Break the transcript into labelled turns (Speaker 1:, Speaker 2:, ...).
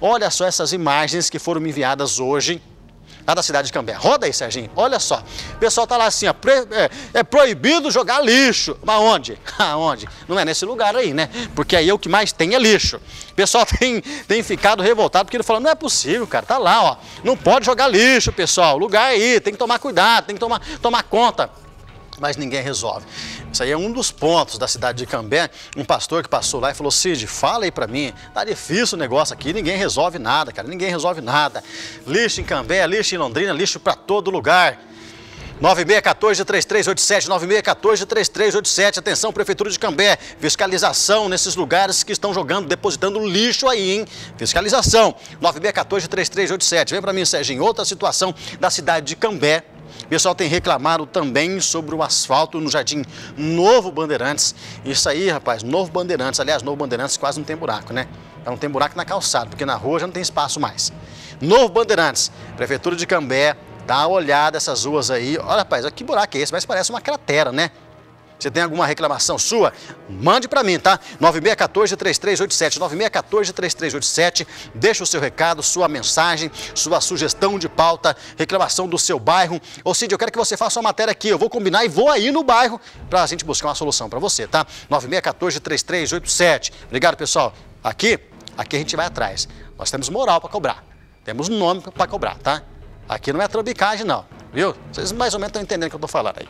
Speaker 1: Olha só essas imagens que foram me enviadas hoje lá da cidade de Cambé. Roda aí, Serginho. Olha só. O pessoal tá lá assim, ó, é, é, proibido jogar lixo. Mas onde? Aonde? Não é nesse lugar aí, né? Porque aí é o que mais tem é lixo. O pessoal tem, tem ficado revoltado porque ele falou, não é possível, cara. Tá lá, ó. Não pode jogar lixo, pessoal. Lugar aí, tem que tomar cuidado, tem que tomar, tomar conta mas ninguém resolve. Isso aí é um dos pontos da cidade de Cambé. Um pastor que passou lá e falou: Cid, fala aí para mim, tá difícil o negócio aqui, ninguém resolve nada, cara, ninguém resolve nada. Lixo em Cambé, lixo em Londrina, lixo para todo lugar. 9614-3387, 9614-3387, atenção, Prefeitura de Cambé, fiscalização nesses lugares que estão jogando, depositando lixo aí, hein? Fiscalização, 9614-3387. Vem para mim, Serginho, outra situação da cidade de Cambé, o pessoal tem reclamado também sobre o asfalto no Jardim Novo Bandeirantes. Isso aí, rapaz, Novo Bandeirantes. Aliás, Novo Bandeirantes quase não tem buraco, né? Não tem buraco na calçada, porque na rua já não tem espaço mais. Novo Bandeirantes, Prefeitura de Cambé, dá uma olhada essas ruas aí. Olha, rapaz, que buraco é esse? Mas parece uma cratera, né? Você tem alguma reclamação sua? Mande para mim, tá? 9614-3387, 9614-3387. Deixa o seu recado, sua mensagem, sua sugestão de pauta, reclamação do seu bairro. Ô Cid, eu quero que você faça uma matéria aqui. Eu vou combinar e vou aí no bairro para a gente buscar uma solução para você, tá? 9614-3387. Obrigado, pessoal. Aqui, aqui a gente vai atrás. Nós temos moral para cobrar. Temos nome para cobrar, tá? Aqui não é trambicagem, não. Viu? Vocês mais ou menos estão entendendo o que eu estou falando aí.